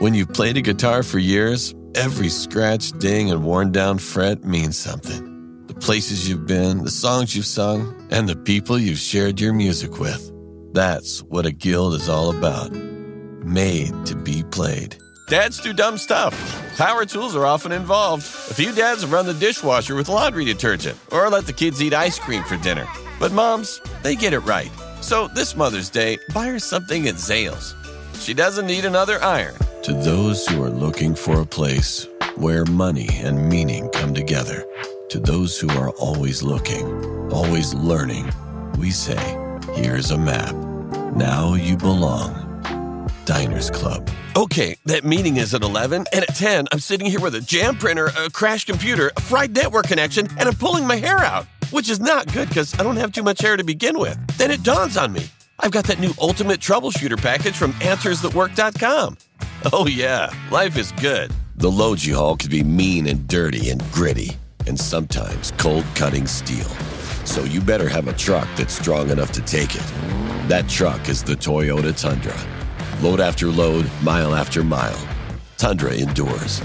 When you've played a guitar for years, every scratch, ding, and worn down fret means something. The places you've been, the songs you've sung, and the people you've shared your music with. That's what a guild is all about. Made to be played. Dads do dumb stuff. Power tools are often involved. A few dads run the dishwasher with laundry detergent or let the kids eat ice cream for dinner. But moms, they get it right. So this Mother's Day, buy her something at Zales. She doesn't need another iron. To those who are looking for a place where money and meaning come together, to those who are always looking, always learning, we say, here's a map. Now you belong. Diners Club. Okay, that meeting is at 11, and at 10, I'm sitting here with a jam printer, a crashed computer, a fried network connection, and I'm pulling my hair out, which is not good because I don't have too much hair to begin with. Then it dawns on me. I've got that new ultimate troubleshooter package from AnswersThatWork.com. Oh, yeah, life is good. The you haul could be mean and dirty and gritty, and sometimes cold cutting steel. So you better have a truck that's strong enough to take it. That truck is the Toyota Tundra. Load after load, mile after mile. Tundra endures.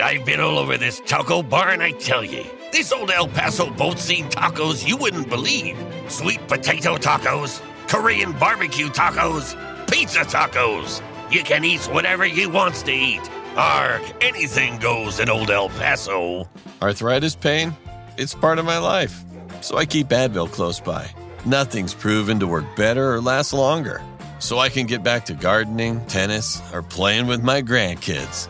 I've been all over this taco barn, I tell ye. This old El Paso boat scene tacos you wouldn't believe. Sweet potato tacos, Korean barbecue tacos, pizza tacos. You can eat whatever you wants to eat. Arg, anything goes in old El Paso. Arthritis pain? It's part of my life. So I keep Advil close by. Nothing's proven to work better or last longer. So I can get back to gardening, tennis, or playing with my grandkids.